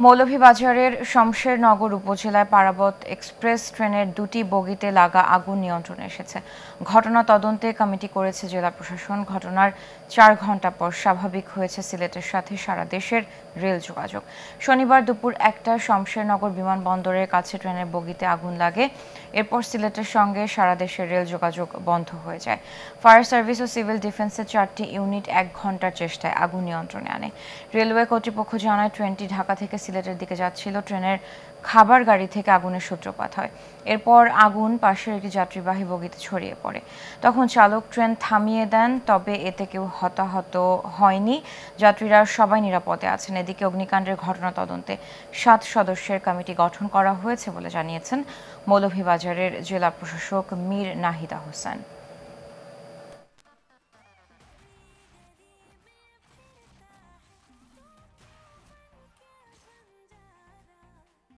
মৌলভীবাজারের শমশেরনগর উপজেলায় পারাবত এক্সপ্রেস ট্রেনের দুটি বগিতে লাগা আগুন নিয়ন্ত্রণে এসেছে। ঘটনা তদন্তে কমিটি করেছে জেলা প্রশাসন। ঘটনার চার ঘণ্টা পর স্বাভাবিক হয়েছে সিলেটের সাথে সারা দেশের রেল যোগাযোগ। শনিবার দুপুর একটা শমশেরনগর বিমানবন্দরের কাছে ট্রেনের বগিতে আগুন লাগে। এরপর সিলেটের সঙ্গে সারা দেশের রেল যোগাযোগ বন্ধ হয়ে যায়। ফায়ার সার্ভিস ও সিভিল ডিফেন্সের চারটি ইউনিট এক ঘণ্টার চেষ্টায় আগুন নিয়ন্ত্রণে আনে। রেলওয়ে কর্তৃপক্ষ জানায়, ট্রেনটি ঢাকা থেকে সিলেটের দিকে যাচ্ছিল, ট্রেনের খাবার গাড়ি থেকে আগুনের সূত্রপাত হয়। এরপর আগুন পাশের একটি যাত্রীবাহী বগিতে ছড়িয়ে পড়ে। তখন চালক ট্রেন থামিয়ে দেন, তবে এতে কেউ হতাহত হয়নি। যাত্রীরা সবাই নিরাপদে আছেন। এদিকে অগ্নিকাণ্ডের ঘটনা তদন্তে সাত সদস্যের কমিটি গঠন করা হয়েছে বলে জানিয়েছেন মৌলভীবাজারের জেলা প্রশাসক মীর নাহিদা হোসেন।